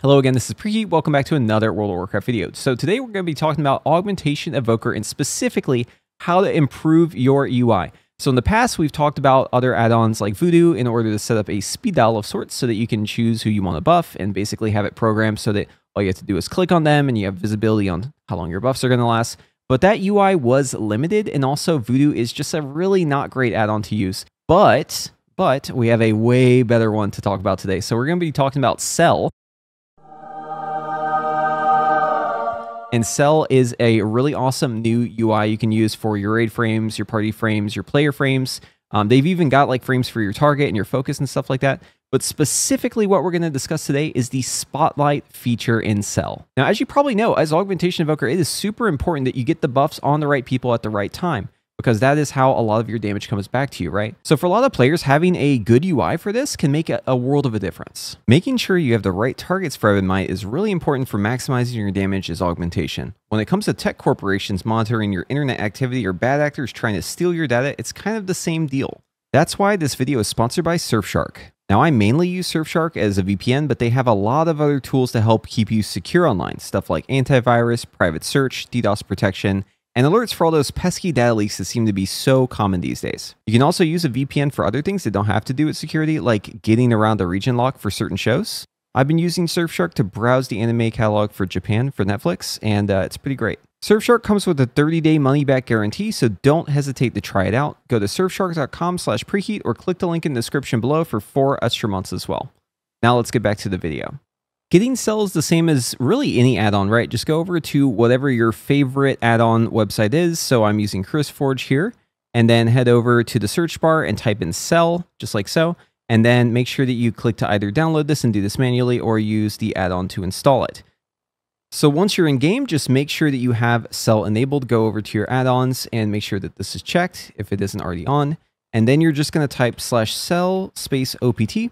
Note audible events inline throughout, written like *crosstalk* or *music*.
Hello again, this is Preheat. Welcome back to another World of Warcraft video. So today we're going to be talking about Augmentation Evoker and specifically how to improve your UI. So in the past, we've talked about other add-ons like VuhDo in order to set up a speed dial of sorts so that you can choose who you want to buff and basically have it programmed so that all you have to do is click on them and you have visibility on how long your buffs are going to last. But that UI was limited and also VuhDo is just a really not great add-on to use. But, but we have a way better one to talk about today. So we're going to be talking about Cell, And Cell is a really awesome new UI you can use for your raid frames, your party frames, your player frames. Um, they've even got like frames for your target and your focus and stuff like that. But specifically, what we're going to discuss today is the Spotlight feature in Cell. Now, as you probably know, as Augmentation Evoker, it is super important that you get the buffs on the right people at the right time because that is how a lot of your damage comes back to you, right? So for a lot of players, having a good UI for this can make a, world of a difference. Making sure you have the right targets for Ebon Might is really important for maximizing your damage as augmentation. When it comes to tech corporations monitoring your internet activity or bad actors trying to steal your data, it's kind of the same deal. That's why this video is sponsored by Surfshark. Now, I mainly use Surfshark as a VPN, but they have a lot of other tools to help keep you secure online. Stuff like antivirus, private search, DDoS protection, and alerts for all those pesky data leaks that seem to be so common these days. You can also use a VPN for other things that don't have to do with security, like getting around the region lock for certain shows. I've been using Surfshark to browse the anime catalog for Japan for Netflix, and uh, it's pretty great. Surfshark comes with a 30-day money-back guarantee, so don't hesitate to try it out. Go to surfshark.com slash preheat or click the link in the description below for four extra months as well. Now let's get back to the video. Getting Cell is the same as really any add-on, right? Just go over to whatever your favorite add-on website is. So I'm using CurseForge here, and then head over to the search bar and type in Cell, just like so. And then make sure that you click to either download this and do this manually or use the add-on to install it. So once you're in game, just make sure that you have Cell enabled. Go over to your add-ons and make sure that this is checked if it isn't already on. And then you're just going to type slash cell space OPT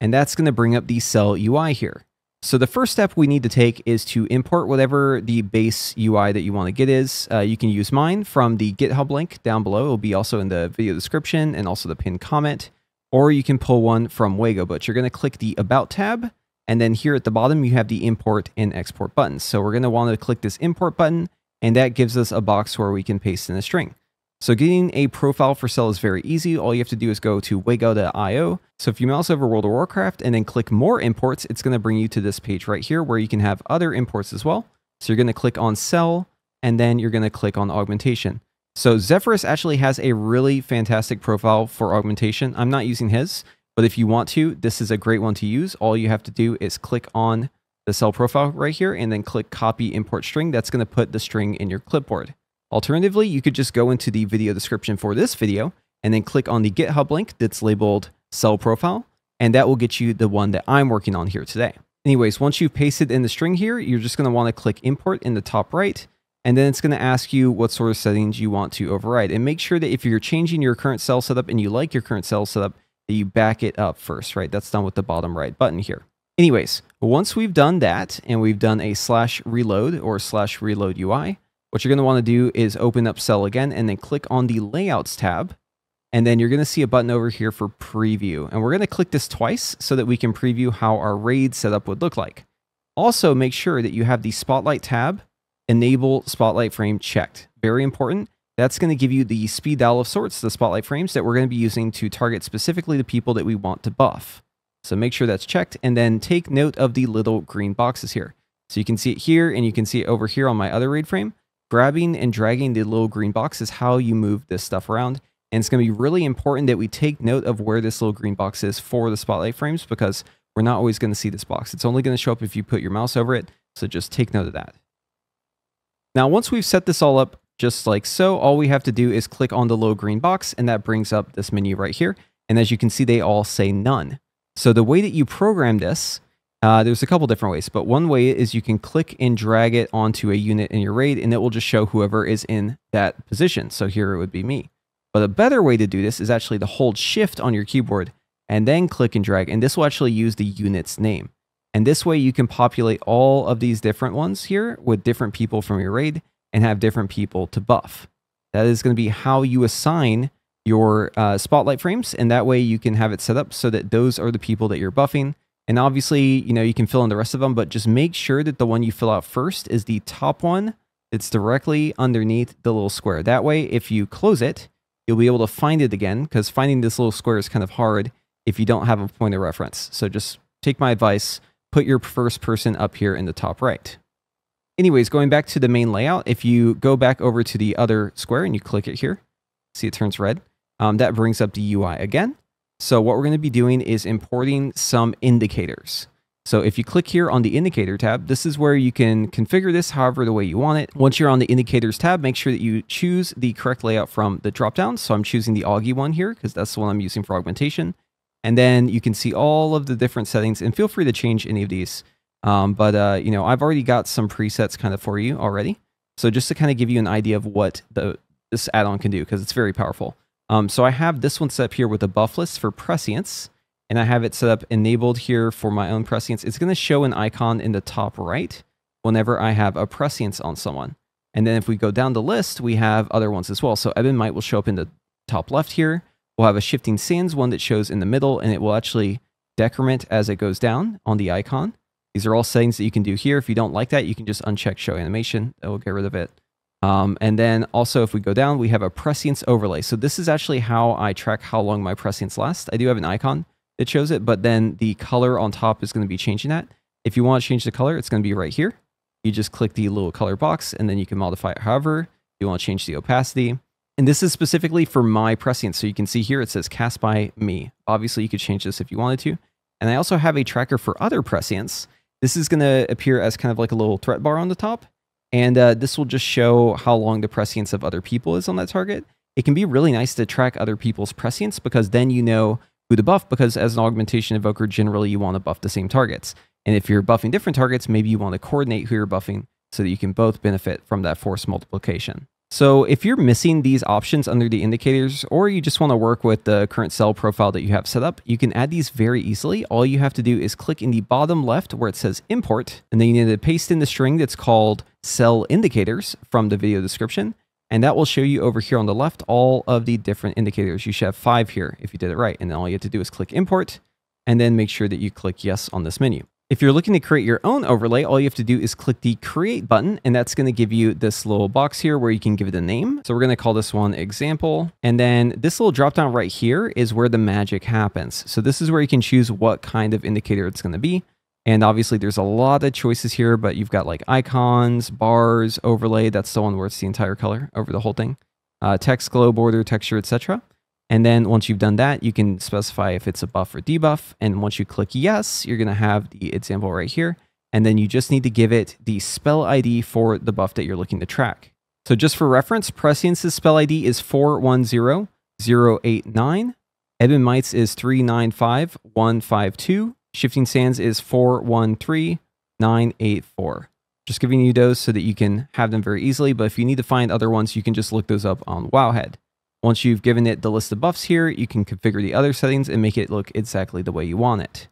and that's going to bring up the cell UI here. So the first step we need to take is to import whatever the base UI that you want to get is. Uh, you can use mine from the GitHub link down below. It will be also in the video description and also the pinned comment. Or you can pull one from Wago, but you're going to click the About tab. And then here at the bottom, you have the import and export buttons. So we're going to want to click this import button, and that gives us a box where we can paste in a string. So getting a profile for Cell is very easy. All you have to do is go to wago.io. So if you mouse over World of Warcraft and then click more imports, it's going to bring you to this page right here where you can have other imports as well. So you're going to click on Cell and then you're going to click on augmentation. So Zephyrus actually has a really fantastic profile for augmentation. I'm not using his, but if you want to, this is a great one to use. All you have to do is click on the cell profile right here and then click copy import string. That's going to put the string in your clipboard. Alternatively, you could just go into the video description for this video and then click on the GitHub link that's labeled cell profile, and that will get you the one that I'm working on here today. Anyways, once you've pasted in the string here, you're just going to want to click import in the top right, and then it's going to ask you what sort of settings you want to override. And make sure that if you're changing your current cell setup and you like your current cell setup, that you back it up first, right? That's done with the bottom right button here. Anyways, once we've done that and we've done a slash reload or slash reload UI, what you're going to want to do is open up Cell again and then click on the Layouts tab. And then you're going to see a button over here for Preview. And we're going to click this twice so that we can preview how our RAID setup would look like. Also, make sure that you have the Spotlight tab, Enable Spotlight Frame checked. Very important. That's going to give you the speed dial of sorts, the Spotlight frames that we're going to be using to target specifically the people that we want to buff. So make sure that's checked and then take note of the little green boxes here. So you can see it here and you can see it over here on my other RAID frame grabbing and dragging the little green box is how you move this stuff around. And it's going to be really important that we take note of where this little green box is for the spotlight frames because we're not always going to see this box. It's only going to show up if you put your mouse over it. So just take note of that. Now, once we've set this all up just like so, all we have to do is click on the little green box and that brings up this menu right here. And as you can see, they all say none. So the way that you program this uh, there's a couple different ways, but one way is you can click and drag it onto a unit in your raid and it will just show whoever is in that position. So here it would be me. But a better way to do this is actually to hold shift on your keyboard and then click and drag. And this will actually use the unit's name. And this way you can populate all of these different ones here with different people from your raid and have different people to buff. That is going to be how you assign your uh, spotlight frames. And that way you can have it set up so that those are the people that you're buffing And obviously, you know, you can fill in the rest of them, but just make sure that the one you fill out first is the top one that's directly underneath the little square. That way, if you close it, you'll be able to find it again because finding this little square is kind of hard if you don't have a point of reference. So just take my advice, put your first person up here in the top right. Anyways, going back to the main layout, if you go back over to the other square and you click it here, see it turns red, um, that brings up the UI again. So what we're going to be doing is importing some indicators. So if you click here on the indicator tab, this is where you can configure this however the way you want it. Once you're on the indicators tab, make sure that you choose the correct layout from the dropdown. So I'm choosing the Augie one here because that's the one I'm using for augmentation. And then you can see all of the different settings and feel free to change any of these. Um, but, uh, you know, I've already got some presets kind of for you already. So just to kind of give you an idea of what the this add-on can do because it's very powerful. Um, so I have this one set up here with a buff list for prescience, and I have it set up enabled here for my own prescience. It's going to show an icon in the top right whenever I have a prescience on someone. And then if we go down the list, we have other ones as well. So Ebon Might will show up in the top left here. We'll have a Shifting Sands one that shows in the middle, and it will actually decrement as it goes down on the icon. These are all settings that you can do here. If you don't like that, you can just uncheck Show Animation. That will get rid of it. Um, and then also if we go down, we have a prescience overlay. So this is actually how I track how long my prescience lasts. I do have an icon that shows it, but then the color on top is going to be changing that. If you want to change the color, it's going to be right here. You just click the little color box and then you can modify it however you want to change the opacity. And this is specifically for my prescience. So you can see here it says cast by me. Obviously you could change this if you wanted to. And I also have a tracker for other prescience. This is going to appear as kind of like a little threat bar on the top. And uh, this will just show how long the prescience of other people is on that target. It can be really nice to track other people's prescience because then you know who to buff because as an augmentation Evoker, generally you want to buff the same targets. And if you're buffing different targets, maybe you want to coordinate who you're buffing so that you can both benefit from that force multiplication. So if you're missing these options under the indicators, or you just want to work with the current cell profile that you have set up, you can add these very easily. All you have to do is click in the bottom left where it says import, and then you need to paste in the string that's called cell indicators from the video description. And that will show you over here on the left all of the different indicators. You should have five here if you did it right. And then all you have to do is click import and then make sure that you click yes on this menu. If you're looking to create your own overlay, all you have to do is click the create button and that's going to give you this little box here where you can give it a name. So we're going to call this one example. And then this little drop down right here is where the magic happens. So this is where you can choose what kind of indicator it's going to be. And obviously there's a lot of choices here, but you've got like icons, bars, overlay. That's the one where it's the entire color over the whole thing. Uh, text, glow, border, texture, etc. And then once you've done that, you can specify if it's a buff or debuff. And once you click yes, you're going to have the example right here. And then you just need to give it the spell ID for the buff that you're looking to track. So just for reference, Prescience's spell ID is 410089. Ebon Might's is 395152. Shifting Sands is 413984. Just giving you those so that you can have them very easily. But if you need to find other ones, you can just look those up on Wowhead. Once you've given it the list of buffs here, you can configure the other settings and make it look exactly the way you want it.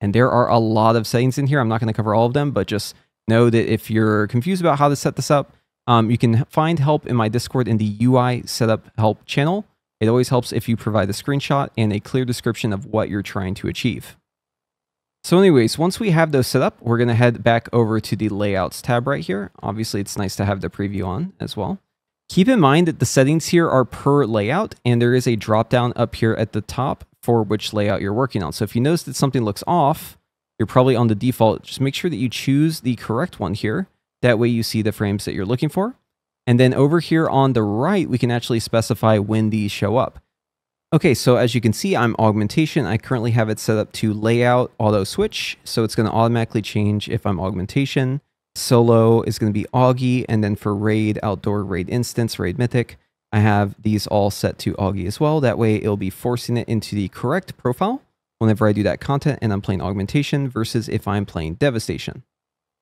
And there are a lot of settings in here. I'm not going to cover all of them, but just know that if you're confused about how to set this up, um, you can find help in my Discord in the UI setup help channel. It always helps if you provide a screenshot and a clear description of what you're trying to achieve. So anyways, once we have those set up, we're going to head back over to the layouts tab right here. Obviously, it's nice to have the preview on as well. Keep in mind that the settings here are per layout and there is a drop down up here at the top for which layout you're working on. So if you notice that something looks off, you're probably on the default. Just make sure that you choose the correct one here. That way you see the frames that you're looking for. And then over here on the right, we can actually specify when these show up. Okay, so as you can see, I'm augmentation. I currently have it set up to layout auto switch. So it's going to automatically change if I'm augmentation. Solo is going to be Augie, and then for raid, outdoor, raid instance, raid mythic, I have these all set to Augie as well. That way it'll be forcing it into the correct profile whenever I do that content and I'm playing augmentation versus if I'm playing devastation.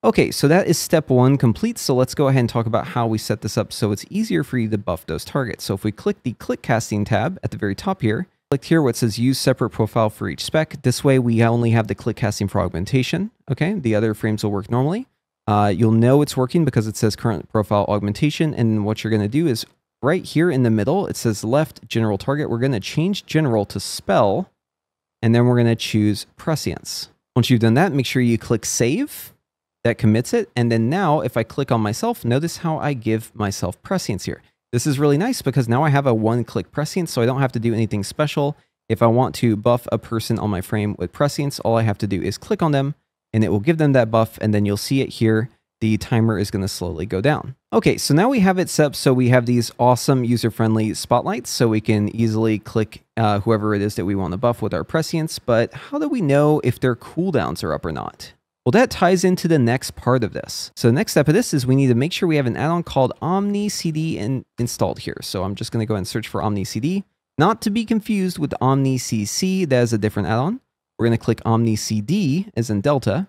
Okay, so that is step one complete. So let's go ahead and talk about how we set this up so it's easier for you to buff those targets. So if we click the click casting tab at the very top here, click here where it says use separate profile for each spec. This way we only have the click casting for augmentation. Okay, the other frames will work normally. Uh, you'll know it's working because it says current profile augmentation. And what you're going to do is right here in the middle, it says left general target. We're going to change general to spell, and then we're going to choose prescience. Once you've done that, make sure you click save. That commits it. And then now if I click on myself, notice how I give myself prescience here. This is really nice because now I have a one click prescience, so I don't have to do anything special. If I want to buff a person on my frame with prescience, all I have to do is click on them and it will give them that buff. And then you'll see it here. The timer is going to slowly go down. Okay, so now we have it set up so we have these awesome user-friendly spotlights so we can easily click uh, whoever it is that we want to buff with our prescience. But how do we know if their cooldowns are up or not? Well, that ties into the next part of this. So the next step of this is we need to make sure we have an add-on called Omni CD in, installed here. So I'm just going to go and search for Omni CD, not to be confused with Omni CC. That is a different add-on. We're going to click Omni CD as in Delta,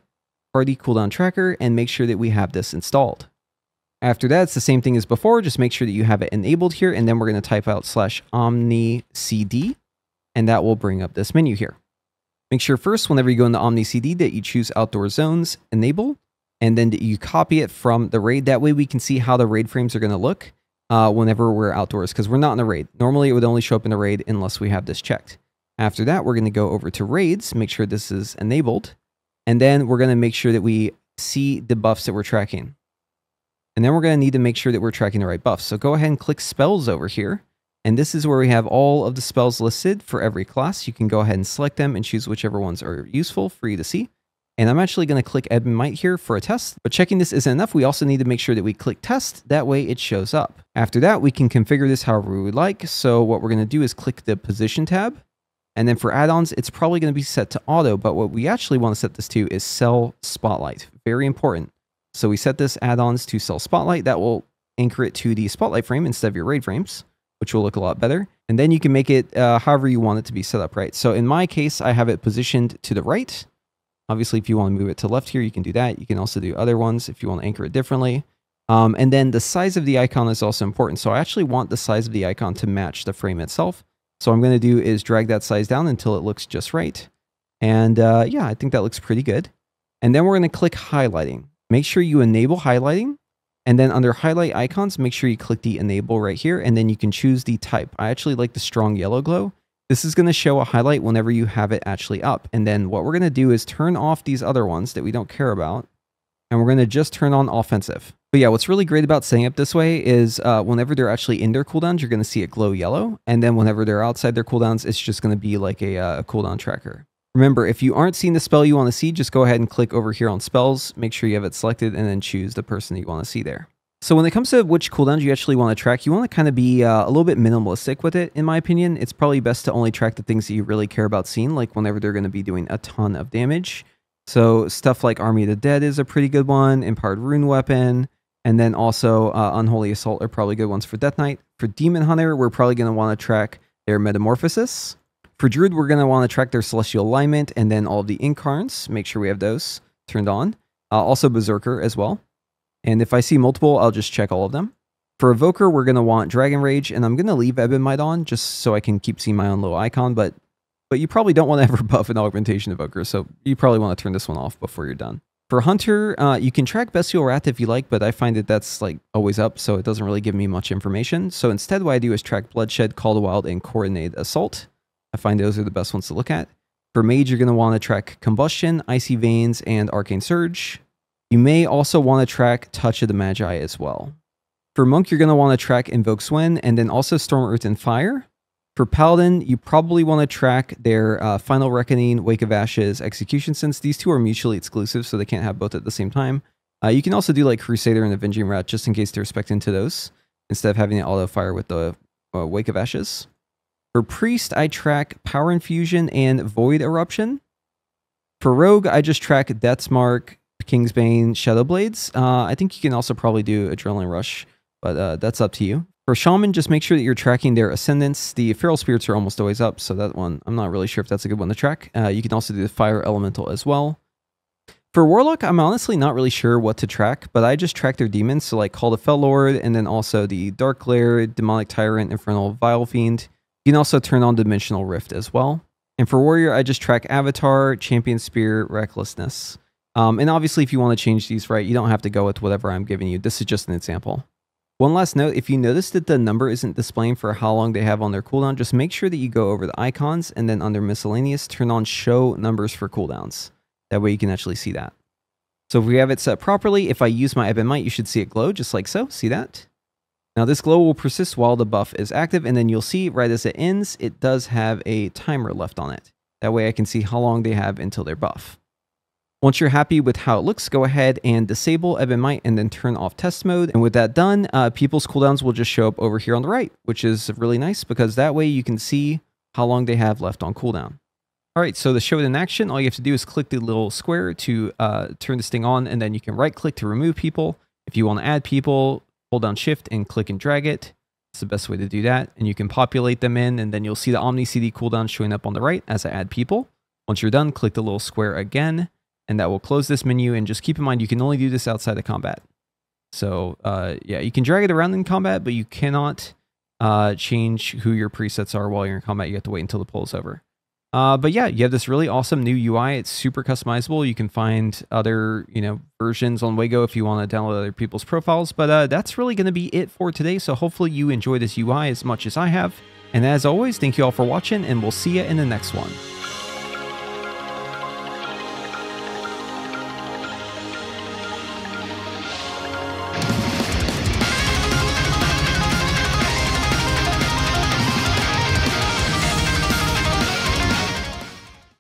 Party Cooldown Tracker, and make sure that we have this installed. After that, it's the same thing as before. Just make sure that you have it enabled here, and then we're going to type out slash Omni CD, and that will bring up this menu here. Make sure first, whenever you go into Omni CD, that you choose Outdoor Zones, Enable, and then you copy it from the raid. That way we can see how the raid frames are going to look uh, whenever we're outdoors, because we're not in a raid. Normally, it would only show up in a raid unless we have this checked. After that, we're going to go over to raids, make sure this is enabled, and then we're going to make sure that we see the buffs that we're tracking. And then we're going to need to make sure that we're tracking the right buffs. So go ahead and click spells over here. And this is where we have all of the spells listed for every class. You can go ahead and select them and choose whichever ones are useful for you to see. And I'm actually going to click Ebon Might here for a test. But checking this isn't enough. We also need to make sure that we click test. That way it shows up. After that, we can configure this however we would like. So what we're going to do is click the position tab. And then for add-ons, it's probably going to be set to auto. But what we actually want to set this to is cell spotlight. Very important. So we set this add-ons to cell spotlight. That will anchor it to the spotlight frame instead of your raid frames which will look a lot better. And then you can make it uh, however you want it to be set up, right? So in my case, I have it positioned to the right. Obviously, if you want to move it to left here, you can do that. You can also do other ones if you want to anchor it differently. Um, and then the size of the icon is also important. So I actually want the size of the icon to match the frame itself. So I'm going to do is drag that size down until it looks just right. And uh, yeah, I think that looks pretty good. And then we're going to click highlighting. Make sure you enable highlighting and then under highlight icons, make sure you click the enable right here, and then you can choose the type. I actually like the strong yellow glow. This is going to show a highlight whenever you have it actually up. And then what we're going to do is turn off these other ones that we don't care about. And we're going to just turn on offensive. But yeah, what's really great about setting up this way is uh, whenever they're actually in their cooldowns, you're going to see it glow yellow. And then whenever they're outside their cooldowns, it's just going to be like a, uh, a cooldown tracker. Remember, if you aren't seeing the spell you want to see, just go ahead and click over here on spells, make sure you have it selected, and then choose the person that you want to see there. So when it comes to which cooldowns you actually want to track, you want to kind of be uh, a little bit minimalistic with it, in my opinion. It's probably best to only track the things that you really care about seeing, like whenever they're going to be doing a ton of damage. So stuff like Army of the Dead is a pretty good one, Empowered Rune Weapon, and then also uh, Unholy Assault are probably good ones for Death Knight. For Demon Hunter, we're probably going to want to track their Metamorphosis. For Druid, we're going to want to track their Celestial Alignment and then all the Incarns. Make sure we have those turned on. Uh, also Berserker as well. And if I see multiple, I'll just check all of them. For Evoker, we're going to want Dragon Rage, and I'm going to leave Ebon Might on just so I can keep seeing my own little icon, but but you probably don't want to *laughs* ever buff an Augmentation Evoker, so you probably want to turn this one off before you're done. For Hunter, uh, you can track Bestial Wrath if you like, but I find that that's like always up, so it doesn't really give me much information. So instead what I do is track Bloodshed, Call to Wild, and Coordinated Assault. I find those are the best ones to look at. For Mage, you're going to want to track Combustion, Icy Veins, and Arcane Surge. You may also want to track Touch of the Magi as well. For Monk, you're going to want to track Invoke Xuen and then also Storm, Earth, and Fire. For Paladin, you probably want to track their uh, Final Reckoning, Wake of Ashes, Execution, since these two are mutually exclusive, so they can't have both at the same time. Uh, you can also do like Crusader and Avenging Wrath just in case they're spec into those, instead of having it auto fire with the uh, Wake of Ashes. For Priest, I track Power Infusion and Void Eruption. For Rogue, I just track Death's Mark, Kingsbane Shadowblades. Uh, I think you can also probably do Adrenaline Rush, but uh, that's up to you. For Shaman, just make sure that you're tracking their Ascendants. The Feral Spirits are almost always up, so that one, I'm not really sure if that's a good one to track. Uh, you can also do the Fire Elemental as well. For Warlock, I'm honestly not really sure what to track, but I just track their demons, so like Call the Fel Lord, and then also the Darkglare, Demonic Tyrant, Infernal Vile Fiend. You can also turn on Dimensional Rift as well. And for Warrior, I just track Avatar, Champion Spear, Recklessness. Um, and obviously, if you want to change these right, you don't have to go with whatever I'm giving you. This is just an example. One last note, if you notice that the number isn't displaying for how long they have on their cooldown, just make sure that you go over the icons and then under miscellaneous, turn on show numbers for cooldowns. That way you can actually see that. So if we have it set properly, if I use my Ebon Might, you should see it glow just like so. See that? Now this glow will persist while the buff is active, and then you'll see right as it ends, it does have a timer left on it. That way I can see how long they have until their buff. Once you're happy with how it looks, go ahead and disable Ebon Might and then turn off test mode. And with that done, uh, people's cooldowns will just show up over here on the right, which is really nice because that way you can see how long they have left on cooldown. All right, so to show it in action, all you have to do is click the little square to uh, turn this thing on, and then you can right click to remove people. If you want to add people, hold down shift and click and drag it. It's the best way to do that. And you can populate them in, and then you'll see the Omni CD cooldown showing up on the right as I add people. Once you're done, click the little square again, and that will close this menu. And just keep in mind, you can only do this outside of combat. So uh, yeah, you can drag it around in combat, but you cannot uh, change who your presets are while you're in combat. You have to wait until the pull is over. Uh, but yeah, you have this really awesome new UI. It's super customizable. You can find other, you know, versions on Wago if you want to download other people's profiles. But uh, that's really going to be it for today. So hopefully you enjoy this UI as much as I have. And as always, thank you all for watching, and we'll see you in the next one.